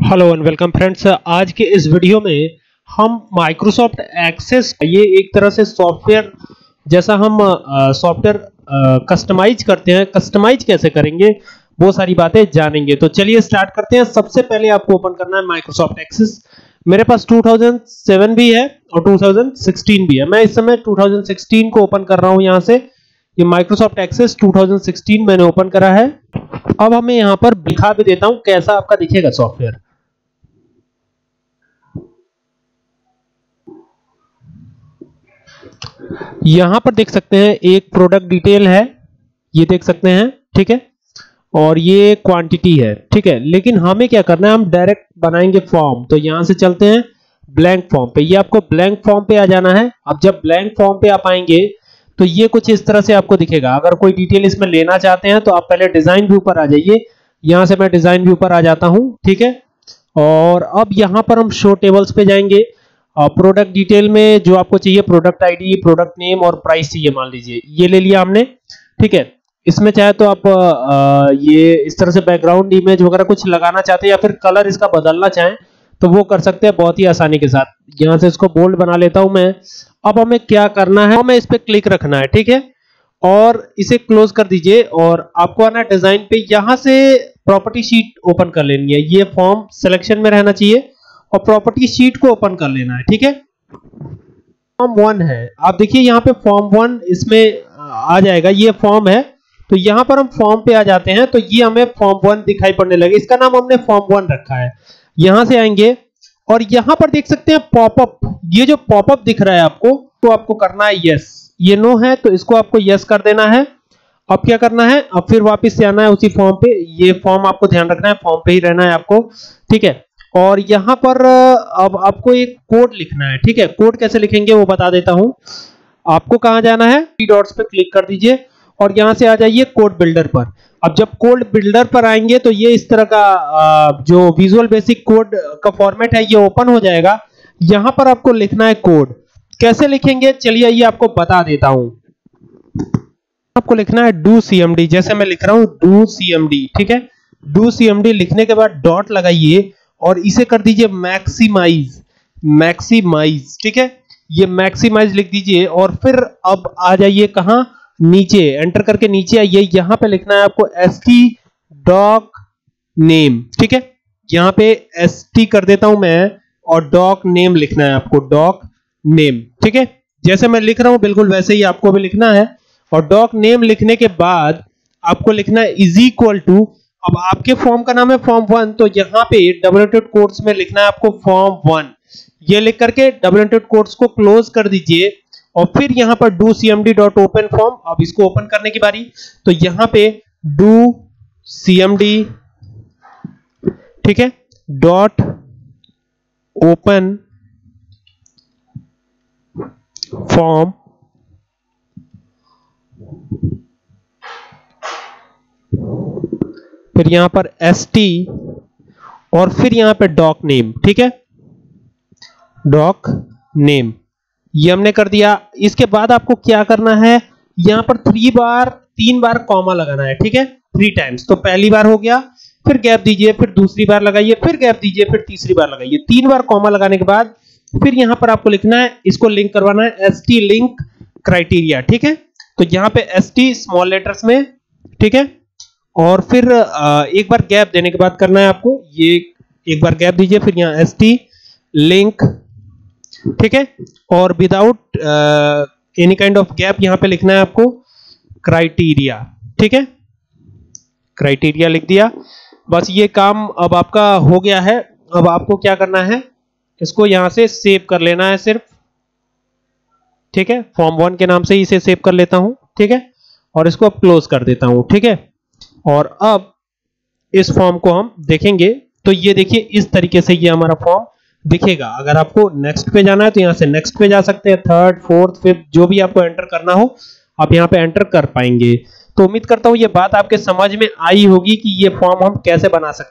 Hello and welcome friends आज के इस वीडियो में हम माइक्रोसॉफ्ट एक्सेस ये एक तरह से सॉफ्टवेयर जैसा हम सॉफ्टवेयर कस्टमाइज करते हैं। कस्टमाइज कैसे करेंगे? वो सारी बातें जानेंगे। तो चलिए स्टार्ट करते हैं। सबसे पहले आपको ओपन करना है माइक्रोसॉफ्ट एक्सेस मेरे पास 2007 भी है और 2016 भी है। मैं इस समय 2016 को ओपन कर रहा हूँ यहाँ से। ये माइक्रोसॉफ्ट एक्सेस 2016 मैंने ओपन करा है। अब हमें यहाँ पर दिखा भी देता हूँ कैसा आपका दिखेगा सॉफ्टवेयर यहाँ पर देख सकते हैं, एक प्रोडक्ट डिटेल है, ये देख सकते हैं, ठीक है? और ये क्वांटिटी है, ठीक है? लेकिन हमें क्या करना है, हम डायरेक्ट बनाएँगे फॉर्म तो यहाँ से चलते हैं ब्लैंक फॉर्म पे। ये आपको ब्लैंक फॉर्म पे आ जाना है। अब जब ब्लैंक फॉर्म पे आप आएँगे तो ये कुछ इस तरह से आपको दिखेगा। अगर कोई डिटेल इसमें लेना चाहते हैं तो आप पहले डिज़ाइन व्यू पर आ जाइए। यहाँ से मैं डिज़ाइन व्यू पर आ जाता हूँ, ठीक है? और अब यहाँ पर हम शो टेबल्स पे जाएँगे। प्रोडक्ट डिटेल में जो आपको चाहिए प्रोडक्ट आईडी प्रोडक्ट नेम और प्राइस चाहिए मान लीजिए। ये ले लिया हमने ठीक है? इसमें चाहे तो आप आ, ये इस तरह से बैकग्राउंड इमेज वगैरह कुछ लगाना चाहते हैं या फिर कलर इसका बदलना चाहें तो वो कर सकते हैं बहुत ही आसानी के साथ। यहाँ से इसको बोल्ड बना लेता हूँ मैं। अब हमें क्या करना है? हमें इस पे क्लिक रखना है ठीक है? और इसे क्लोज कर दीजिए और आपको आना डिज़ाइन पे। यहाँ से प्रॉपर्टी शीट ओपन कर लेनी है। ये फॉर्म सिलेक्शन में रहना चाहिए। और प्रॉपर्टी शीट को ओपन कर लेना है, ठीक है? फॉर्म वन है। आप देखिए यहाँ पे फॉर्म वन इसमें, आ जाएगा, ये फॉर्म है। तो यहाँ पर हम फॉर्म पे आ जाते हैं तो ये हमें फॉर्म वन दिखाई पड़ने लगे। इसका नाम हमने फॉर्म वन रखा है। यहाँ से आएँगे, और यहाँ पर देख सकते हैं पॉपअप ये जो पॉपअप दिख रहा है आपको तो आपको करना है यस ये नो है तो इसको आपको यस कर देना है। अब क्या करना है? अब फिर वापस से आना है उसी फॉर्म पे। ये फॉर्म आपको ध्यान रखना है फॉर्म पे ही रहना है आपको, ठीक है? और यहाँ पर अब आपको एक कोड लिखना है, ठीक है? कोड कैसे लिखेंगे वो बता देता हूँ। आपको कहाँ जाना है? थ्री डॉट्स पे क्लिक कर दीजिए और यहाँ से आ जाइए कोड बिल्डर पर। अब जब कोड बिल्डर पर आएँगे तो ये इस तरह का जो विजुअल बेसिक कोड का फॉर्मेट है, ये ओपन हो जाएगा। यहाँ पर आपको लिखना है कोड कैसे लिखेंगे? चलिए ये आपको बता देता हूँ। आपको लिखना है डू सीएमडी जैसे मैं लिख रहा हूँ डू सीएमडी ठीक है? डू सीएमडी लिखने के बाद डॉट लगाइए। और इसे कर दीजिए मैक्सिमाइज मैक्सिमाइज ठीक है? ये मैक्सिमाइज लिख दीजिए और फिर अब आ जाइए कहाँ? नीचे एंटर करके नीचे आइए। यहाँ पे लिखना है आपको एस टी डॉक नेम ठीक है? यहाँ पे एस टी कर देता हूँ मैं और डॉक नेम लिखना है आपको डॉक नेम ठीक है? जैसे मैं लिख रहा हूँ, बिल्कुल वैसे ही आपको भी लिखना है। और डॉक नेम लिखने के बाद आपको लिखना है इज़ इक्वल टू अब आपके फॉर्म का नाम है फॉर्म वन तो यहाँ पे डबल कोट्स में लिखना है आपको फॉर्म वन ये लिख करके डबल कोर्स को क्लोज कर दीजिए और फिर यहाँ पर do cmd dot open form अब इसको ओपन करने की बारी। तो यहाँ पे डू cmd, ठीक है डॉट ओपन फॉर्म फिर यहाँ पर st और फिर यहाँ पे डॉक नेम ठीक है? डॉक नेम ये हमने कर दिया। इसके बाद आपको क्या करना है? यहाँ पर थ्री बार, तीन बार कॉमा लगाना है, ठीक है? थ्री टाइम्स तो पहली बार हो गया, फिर गैप दीजिए, फिर दूसरी बार लगाइए, फिर गैप दीजिए, फिर तीसरी बार लगाइए। तीन बार कॉमा लगाने के बाद फिर यहाँ पर आपको लिखना है, इसको लिंक करवाना है एस टी लिंक क्राइटेरिया ठीक है? तो यहाँ पे एस टी स्मॉल लेटर्स में, ठीक है? और फिर एक बार गैप देने के बाद करना है आपको, ये एक बार गैप दीजिए, फिर यहाँ एस टी लिंक ठीक है? और without any kind of gap यहाँ पे लिखना है आपको क्राइटेरिया ठीक है? क्राइटेरिया लिख दिया। बस ये काम अब आपका हो गया है। अब आपको क्या करना है? इसको यहाँ से सेव कर लेना है सिर्फ़। ठीक है? फॉर्म वन के नाम से इसे सेव कर लेता हूँ, ठीक है? और इसको अब क्लोज कर देता हूँ, ठीक है? और अब इस फॉर्म को हम देखेंगे। तो ये देखिए, इस तरीके से ये हमारा फॉर्म दिखेगा। अगर आपको नेक्स्ट पे जाना है तो यहाँ से नेक्स्ट पे जा सकते हैं। थर्ड फोर्थ फिफ्थ जो भी आपको एंटर करना हो, आप यहाँ पे एंटर कर पाएँगे। तो उम्मीद करता हूँ ये बात आपके समझ में आई होगी कि ये फॉर्म हम कैसे बना सकते